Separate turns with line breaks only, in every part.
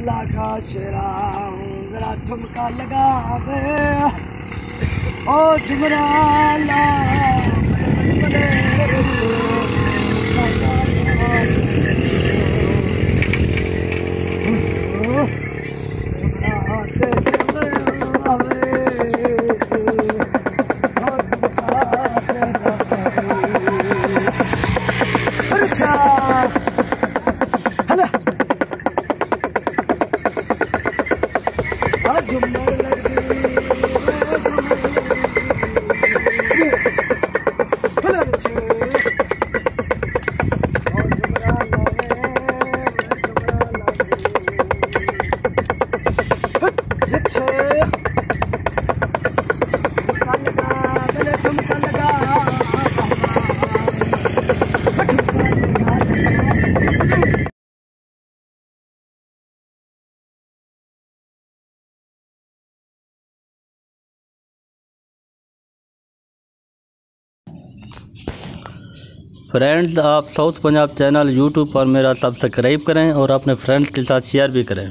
अल्लाह का शेरा जरा ठुमका लगा दे ओ झुमरा Yeah. Jamaica.
फ्रेंड्स आप साउथ पंजाब चैनल यूट्यूब पर मेरा सब्सक्राइब करें और अपने फ्रेंड्स के साथ शेयर भी करें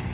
है